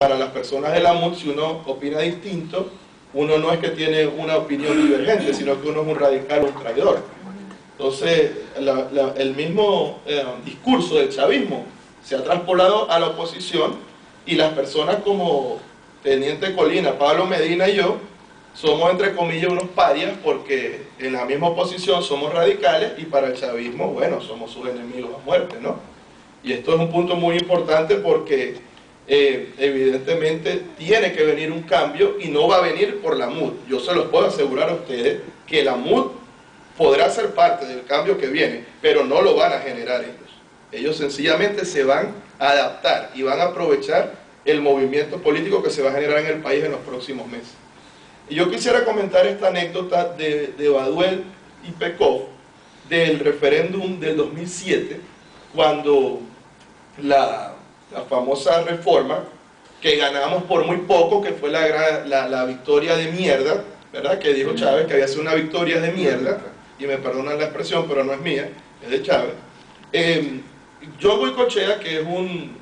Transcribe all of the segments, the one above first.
para las personas de la MUD, si uno opina distinto, uno no es que tiene una opinión divergente, sino que uno es un radical un traidor. Entonces, el mismo eh, discurso del chavismo se ha traspolado a la oposición y las personas como Teniente Colina, Pablo Medina y yo, somos entre comillas unos parias porque en la misma oposición somos radicales y para el chavismo, bueno, somos sus enemigos a muerte, ¿no? Y esto es un punto muy importante porque eh, evidentemente tiene que venir un cambio y no va a venir por la MUD. Yo se los puedo asegurar a ustedes que la MUD podrá ser parte del cambio que viene, pero no lo van a generar ellos. Ellos sencillamente se van a adaptar y van a aprovechar el movimiento político que se va a generar en el país en los próximos meses. Y yo quisiera comentar esta anécdota de, de Baduel y Pekov del referéndum del 2007, cuando la, famosa reforma que ganamos por muy poco, que fue la, la, victoria de mierda, ¿verdad? Que dijo Chávez que había sido una victoria de mierda, y me perdonan la expresión, pero no es mía, es de Chávez. Eh, yo Cochea, que es un,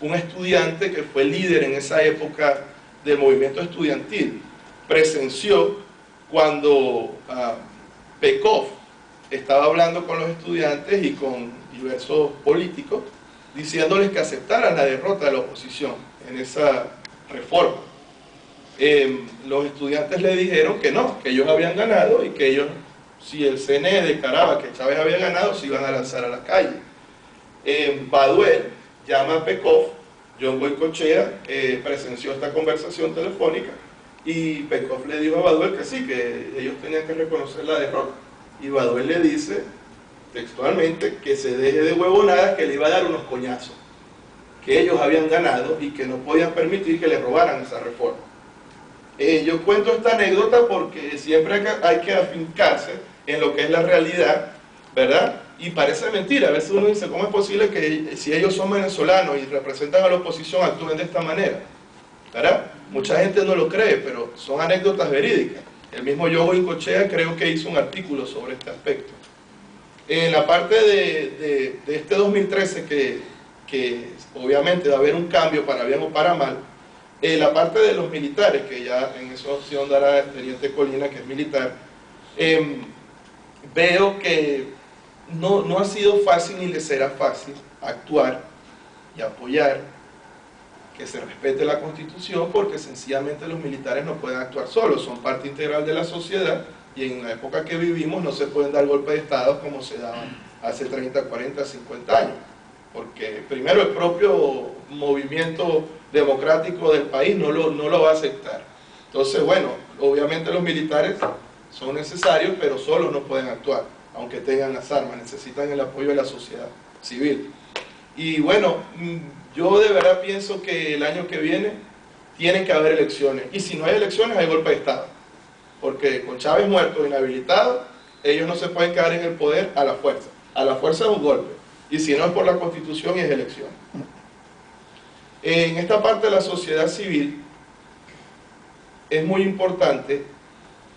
un estudiante que fue líder en esa época del movimiento estudiantil, presenció cuando uh, Pekov estaba hablando con los estudiantes y con diversos políticos, diciéndoles que aceptaran la derrota de la oposición en esa reforma. Em, los estudiantes le dijeron que no, que ellos habían ganado y que ellos, si el CNE declaraba que Chávez había ganado, se iban a lanzar a la calle. Eh, Baduel llama a Pekov, John Boycochea eh, presenció esta conversación telefónica y Pekov le dijo a Baduel que sí, que ellos tenían que reconocer la derrota. Y Baduel le dice textualmente que se deje de huevonadas, que le iba a dar unos coñazos, que ellos habían ganado y que no podían permitir que le robaran esa reforma. Eh, yo cuento esta anécdota porque siempre hay que afincarse en lo que es la realidad, ¿verdad? Y parece mentira, a veces uno dice, ¿cómo es posible que si ellos son venezolanos y representan a la oposición actúen de esta manera? ¿Verdad? Mucha gente no lo cree, pero son anécdotas verídicas. El mismo Yogo Incochea creo que hizo un artículo sobre este aspecto. En la parte de, este 2013, que, que, obviamente va a haber un cambio para bien o para mal, en la parte de los militares, que ya en esa opción dará el teniente Colina, que es militar, em, veo que no, no ha sido fácil ni le será fácil actuar y apoyar que se respete la constitución porque sencillamente los militares no pueden actuar solos, son parte integral de la sociedad y en la época que vivimos no se pueden dar golpes de Estado como se daban hace 30, 40, 50 años. Porque primero el propio movimiento democrático del país no lo, no lo va a aceptar. Entonces, bueno, obviamente los militares son necesarios, pero solos no pueden actuar, aunque tengan las armas, necesitan el apoyo de la sociedad civil. Y bueno, yo de verdad pienso que el año que viene tienen que haber elecciones. Y si no hay elecciones, hay golpe de Estado. Porque con Chávez muerto, inhabilitado, ellos no se pueden quedar en el poder a la fuerza. A la fuerza es un golpe. Y si no es por la constitución y es elección. En esta parte de la sociedad civil es muy importante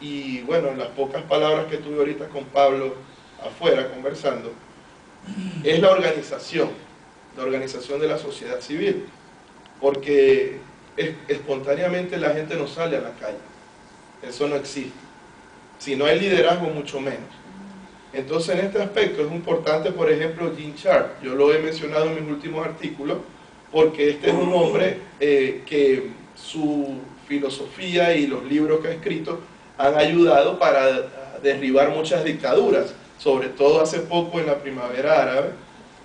y bueno, en las pocas palabras que tuve ahorita con Pablo afuera conversando, es la organización la organización de la sociedad civil, porque espontáneamente la gente no sale a la calle, eso no existe. Si no hay liderazgo, mucho menos. Entonces, en este aspecto es importante, por ejemplo, Jim Sharp. Yo lo he mencionado en mis últimos artículos, porque este es un hombre eh, que su filosofía y los libros que ha escrito han ayudado para derribar muchas dictaduras, sobre todo hace poco en la primavera árabe,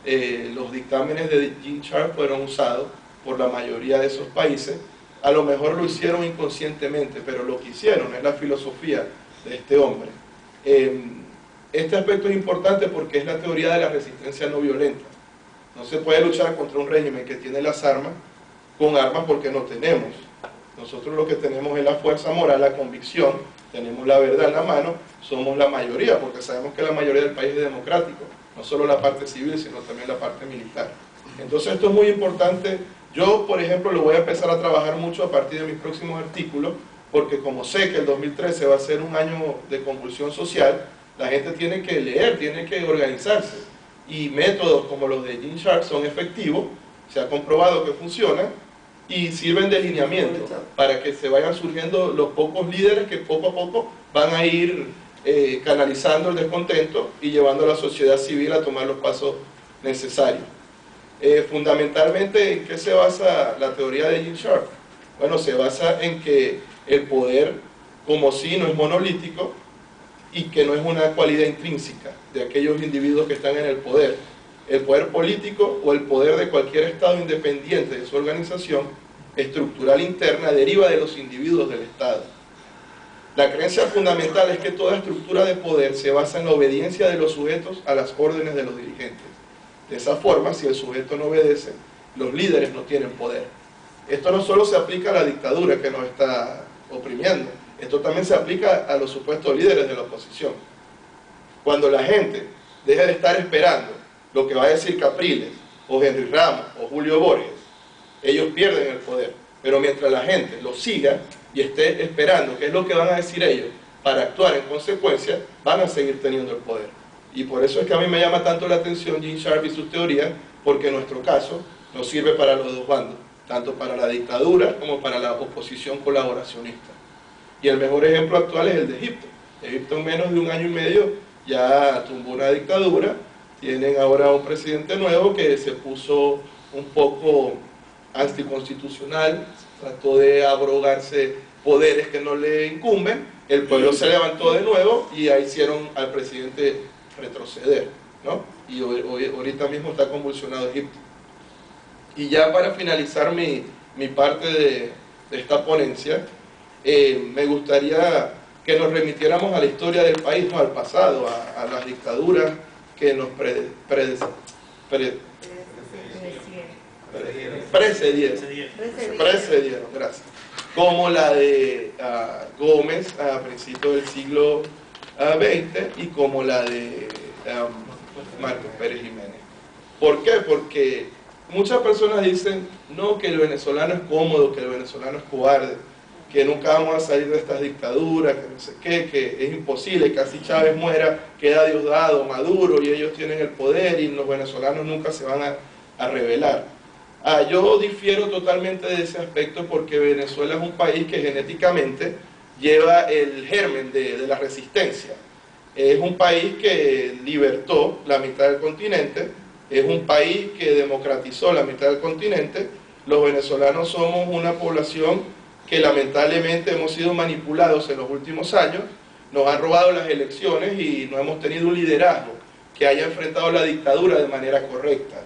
eh, los dictámenes de Jean Sharp fueron usados por la mayoría de esos países. A lo mejor lo hicieron inconscientemente, pero lo que hicieron es la filosofía de este hombre. Em, este aspecto es importante porque es la teoría de la resistencia no violenta. No se puede luchar contra un régimen que tiene las armas con armas porque no tenemos. Nosotros lo que tenemos es la fuerza moral, la convicción, tenemos la verdad en la mano, somos la mayoría, porque sabemos que la mayoría del país es democrático no solo la parte civil, sino también la parte militar. Entonces esto es muy importante. Yo, por ejemplo, lo voy a empezar a trabajar mucho a partir de mis próximos artículos, porque como sé que el 2013 va a ser un año de convulsión social, la gente tiene que leer, tiene que organizarse. Y métodos como los de Gene Sharp son efectivos, se ha comprobado que funcionan, y sirven de lineamiento para que se vayan surgiendo los pocos líderes que poco a poco van a ir eh, canalizando el descontento y llevando a la sociedad civil a tomar los pasos necesarios. Eh, fundamentalmente, ¿en qué se basa la teoría de Jim Sharp? Bueno, se basa en que el poder, como sí, no es monolítico y que no es una cualidad intrínseca de aquellos individuos que están en el poder. El poder político o el poder de cualquier Estado independiente de su organización estructural interna deriva de los individuos del Estado. La creencia fundamental es que toda estructura de poder se basa en la obediencia de los sujetos a las órdenes de los dirigentes. De esa forma, si el sujeto no obedece, los líderes no tienen poder. Esto no solo se aplica a la dictadura que nos está oprimiendo, esto también se aplica a los supuestos líderes de la oposición. Cuando la gente deja de estar esperando lo que va a decir Capriles, o Henry Ramos, o Julio Borges, ellos pierden el poder. Pero mientras la gente lo siga y esté esperando qué es lo que van a decir ellos para actuar en consecuencia, van a seguir teniendo el poder. Y por eso es que a mí me llama tanto la atención Jim Sharp y sus teorías, porque en nuestro caso nos sirve para los dos bandos, tanto para la dictadura como para la oposición colaboracionista. Y el mejor ejemplo actual es el de Egipto. Egipto en menos de un año y medio ya tumbó una dictadura, tienen ahora un presidente nuevo que se puso un poco anticonstitucional, trató de abrogarse poderes que no le incumben, el pueblo se levantó de nuevo y ahí hicieron al presidente retroceder, ¿no? Y hoy, ahorita mismo está convulsionado Egipto. Y ya para finalizar mi, mi parte de, de, esta ponencia, eh, me gustaría que nos remitiéramos a la historia del país, no al pasado, a, a las dictaduras que nos pre, pre, pre, precedieron, precedieron, gracias, como la de uh, Gómez a principios del siglo XX uh, y como la de um, Marcos Pérez Jiménez. ¿Por qué? Porque muchas personas dicen, no, que el venezolano es cómodo, que el venezolano es cobarde, que nunca vamos a salir de estas dictaduras, que no sé qué, que es imposible, que así Chávez muera, queda Diosdado, Maduro y ellos tienen el poder y los venezolanos nunca se van a, a rebelar. Ah, yo difiero totalmente de ese aspecto porque Venezuela es un país que genéticamente lleva el germen de, la resistencia. Es un país que libertó la mitad del continente, es un país que democratizó la mitad del continente. Los venezolanos somos una población que lamentablemente hemos sido manipulados en los últimos años, nos han robado las elecciones y no hemos tenido un liderazgo que haya enfrentado la dictadura de manera correcta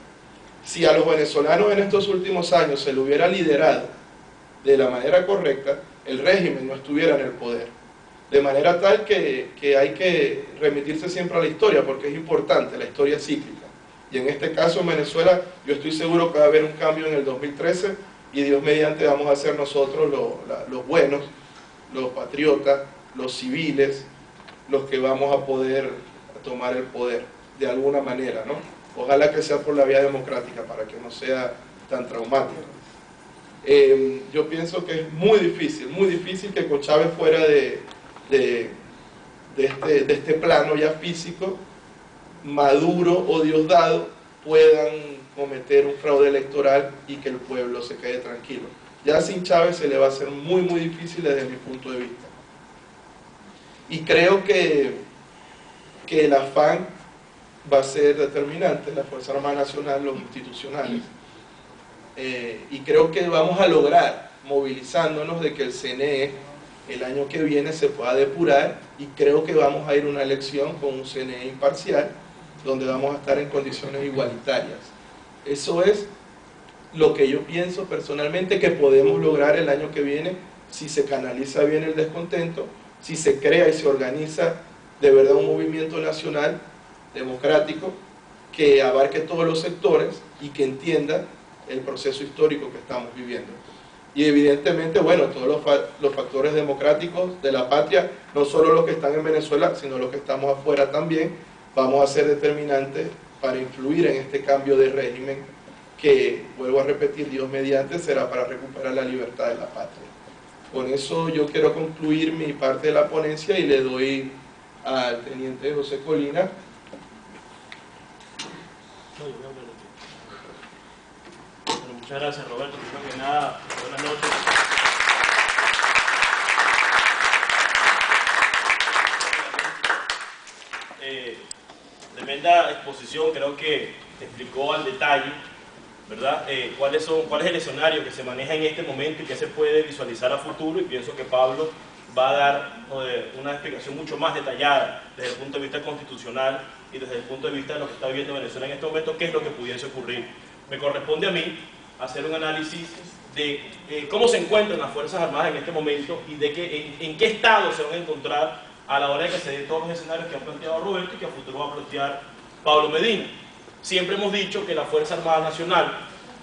si a los venezolanos en estos últimos años se lo hubiera liderado de la manera correcta, el régimen no estuviera en el poder. De manera tal que, que, hay que remitirse siempre a la historia, porque es importante, la historia cíclica. Y en este caso en Venezuela, yo estoy seguro que va a haber un cambio en el 2013 y Dios mediante vamos a ser nosotros los buenos, los patriotas, los civiles, los que vamos a poder tomar el poder de alguna manera, ¿no? Ojalá que sea por la vía democrática para que no sea tan traumático. Eh, yo pienso que es muy difícil, muy difícil que con Chávez fuera de, de, de, este, de este plano ya físico, Maduro o Diosdado puedan cometer un fraude electoral y que el pueblo se quede tranquilo. Ya sin Chávez se le va a hacer muy, muy difícil desde mi punto de vista. Y creo que, que el afán va a ser determinante, la Fuerza Armada Nacional, los institucionales. Eh, y creo que vamos a lograr, movilizándonos, de que el CNE el año que viene se pueda depurar y creo que vamos a ir a una elección con un CNE imparcial, donde vamos a estar en condiciones igualitarias. Eso es lo que yo pienso personalmente que podemos lograr el año que viene si se canaliza bien el descontento, si se crea y se organiza de verdad un movimiento nacional democrático que abarque todos los sectores y que entienda el proceso histórico que estamos viviendo. Y evidentemente, bueno, todos los, fa los, factores democráticos de la patria, no solo los que están en Venezuela, sino los que estamos afuera también, vamos a ser determinantes para influir en este cambio de régimen que, vuelvo a repetir, Dios mediante, será para recuperar la libertad de la patria. Con eso yo quiero concluir mi parte de la ponencia y le doy al teniente José Colina muchas gracias Roberto. Primero que nada, Buenas noches. Eh, tremenda exposición, creo que explicó al detalle, ¿verdad? Eh, cuáles son, cuál es el escenario que se maneja en este momento y qué se puede visualizar a futuro y pienso que Pablo va a dar una explicación mucho más detallada desde el punto de vista constitucional y desde el punto de vista de lo que está viviendo Venezuela en este momento, qué es lo que pudiese ocurrir. Me corresponde a mí hacer un análisis de eh, cómo se encuentran las Fuerzas Armadas en este momento y de que, en, qué estado se van a encontrar a la hora de que se den todos los escenarios que ha planteado Roberto y que a futuro va a plantear Pablo Medina. Siempre hemos dicho que la Fuerza Armada Nacional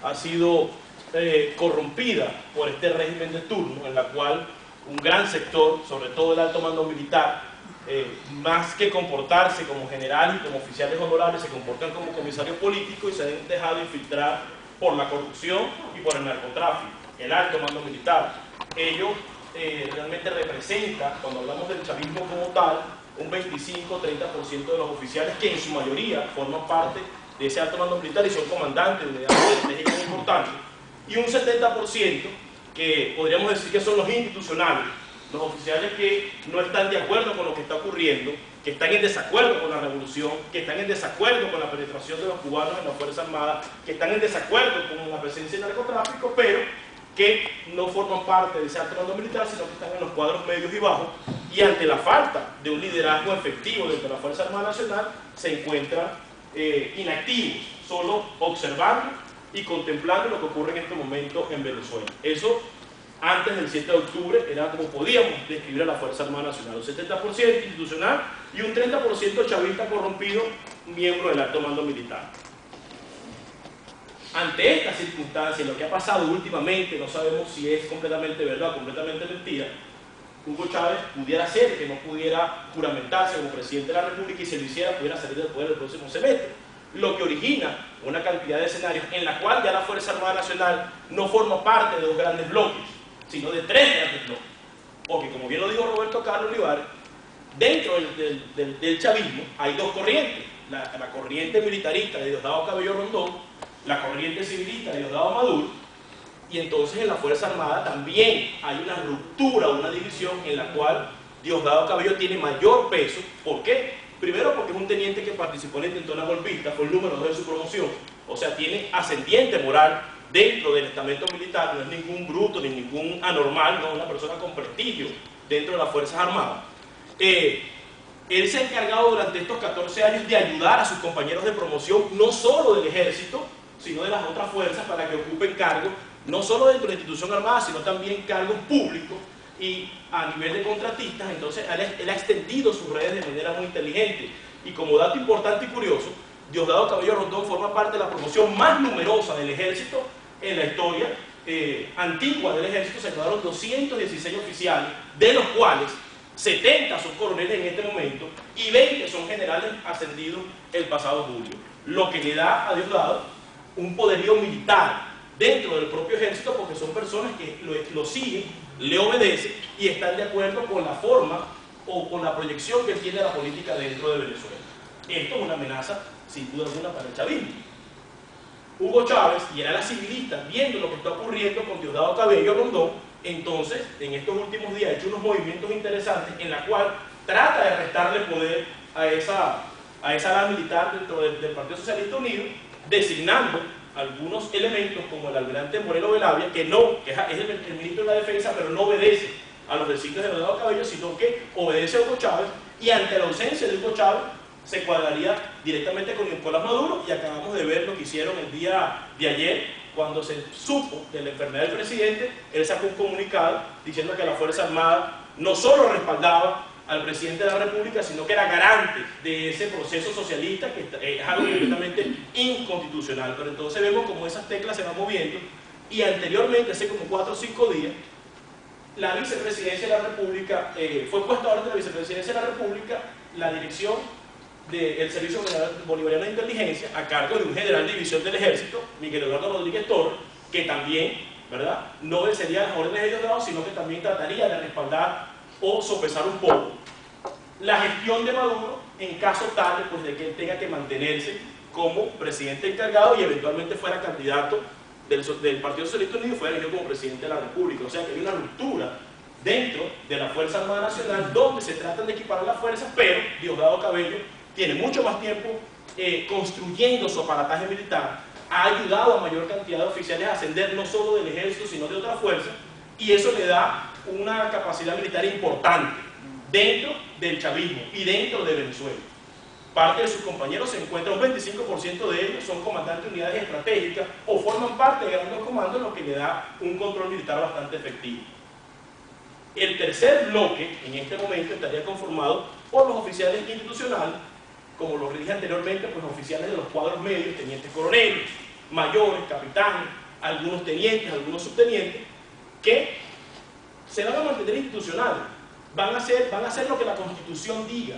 ha sido eh, corrompida por este régimen de turno, en la cual un gran sector, sobre todo el alto mando militar, eh, más que comportarse como generales y como oficiales honorables, se comportan como comisarios políticos y se han dejado infiltrar por la corrupción y por el narcotráfico. El alto mando militar. Ellos eh, realmente representan, cuando hablamos del chavismo como tal, un 25-30% de los oficiales que en su mayoría forman parte de ese alto mando militar y son comandantes de unidades estratégicas importantes, y un 70% que podríamos decir que son los institucionales, los oficiales que no están de acuerdo con lo que está ocurriendo, que están en desacuerdo con la revolución, que están en desacuerdo con la penetración de los cubanos en las Fuerzas Armadas, que están en desacuerdo con la presencia del narcotráfico, pero que no forman parte de ese alto mando militar, sino que están en los cuadros medios y bajos, y ante la falta de un liderazgo efectivo dentro de la Fuerza Armada Nacional, se encuentran eh, inactivos, solo observando y contemplando lo que ocurre en este momento en Venezuela. Eso antes del 7 de octubre era como podíamos describir a la Fuerza Armada Nacional, un 70% institucional y un 30% chavista corrompido, miembro del alto mando militar. Ante esta circunstancia, lo que ha pasado últimamente, no sabemos si es completamente verdad o completamente mentira, Hugo Chávez pudiera ser que no pudiera juramentarse como presidente de la República y si lo hiciera pudiera salir del poder el próximo semestre. Lo que origina una cantidad de escenarios en la cual ya la Fuerza Armada Nacional no forma parte de dos grandes bloques, sino de tres grandes bloques. Porque como bien lo dijo Roberto Carlos Olivares, dentro del, chavismo hay dos corrientes, la, corriente militarista de Diosdado Cabello Rondón, la corriente civilista de Diosdado Maduro, y entonces en la Fuerza Armada también hay una ruptura, una división en la cual Diosdado Cabello tiene mayor peso. ¿Por qué? Primero porque es un teniente que participó en la intentona golpista, fue el número 2 de su promoción, o sea, tiene ascendiente moral dentro del estamento militar, no es ningún bruto ni ningún anormal, no es una persona con prestigio dentro de las Fuerzas Armadas. Eh, él se ha encargado durante estos 14 años de ayudar a sus compañeros de promoción, no solo del ejército, sino de las otras fuerzas para que ocupen cargos, no solo dentro de la institución armada, sino también cargos públicos y a nivel de contratistas, entonces él, ha extendido sus redes de manera muy inteligente. Y como dato importante y curioso, Diosdado Cabello Rondón forma parte de la promoción más numerosa del ejército en la historia eh, antigua del ejército. Se quedaron 216 oficiales, de los cuales 70 son coroneles en este momento y 20 son generales ascendidos el pasado julio. Lo que le da a Diosdado un poderío militar dentro del propio ejército porque son personas que lo, siguen le obedece y están de acuerdo con la forma o con la proyección que tiene la política dentro de Venezuela. Esto es una amenaza, sin duda alguna, para el chavismo. Hugo Chávez, y era la civilista, viendo lo que está ocurriendo con Diosdado Cabello Rondón, entonces, en estos últimos días, ha hecho unos movimientos interesantes en la cual trata de restarle poder a esa, a esa ala militar dentro del, Partido Socialista Unido, designando algunos elementos como el almirante Moreno Velavia, que no, que es el, ministro de la Defensa, pero no obedece a los designios de Leonardo Cabello, sino que obedece a Hugo Chávez, y ante la ausencia de Hugo Chávez, se cuadraría directamente con Nicolás Maduro, y acabamos de ver lo que hicieron el día de ayer, cuando se supo de la enfermedad del presidente, él sacó un comunicado diciendo que la Fuerza Armada no solo respaldaba al presidente de la República, sino que era garante de ese proceso socialista que es algo completamente inconstitucional. Pero entonces vemos como esas teclas se van moviendo y anteriormente, hace como cuatro o cinco días, la vicepresidencia de la República, eh, fue puesta orden de la vicepresidencia de la República la dirección del Servicio Bolivariano de Inteligencia a cargo de un general de división del Ejército, Miguel Eduardo Rodríguez Torres, que también, ¿verdad?, no obedecería las órdenes de ellos sino que también trataría de respaldar o sopesar un poco la gestión de Maduro en caso tal pues, de que él tenga que mantenerse como presidente encargado y eventualmente fuera candidato del, del Partido Socialista Unido fue elegido como presidente de la República. O sea que hay una ruptura dentro de la Fuerza Armada Nacional donde se tratan de equipar las fuerzas, pero Diosdado Cabello tiene mucho más tiempo eh, construyendo su aparataje militar, ha ayudado a mayor cantidad de oficiales a ascender no solo del ejército, sino de otras fuerzas, y eso le da una capacidad militar importante dentro del chavismo y dentro de Venezuela. Parte de sus compañeros se encuentra, un 25% de ellos son comandantes de unidades estratégicas o forman parte de grandes comandos, lo que le da un control militar bastante efectivo. El tercer bloque, en este momento, estaría conformado por los oficiales institucionales, como lo dije anteriormente, pues oficiales de los cuadros medios, tenientes coroneles, mayores, capitanes, algunos tenientes, algunos subtenientes, que se van a mantener institucionales, van a, hacer, van a hacer lo que la Constitución diga,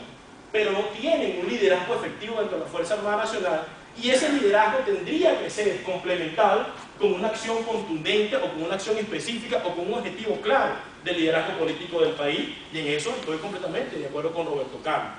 pero no tienen un liderazgo efectivo dentro de la Fuerza Armada Nacional y ese liderazgo tendría que ser complementado con una acción contundente o con una acción específica o con un objetivo claro del liderazgo político del país y en eso estoy completamente de acuerdo con Roberto Carlos.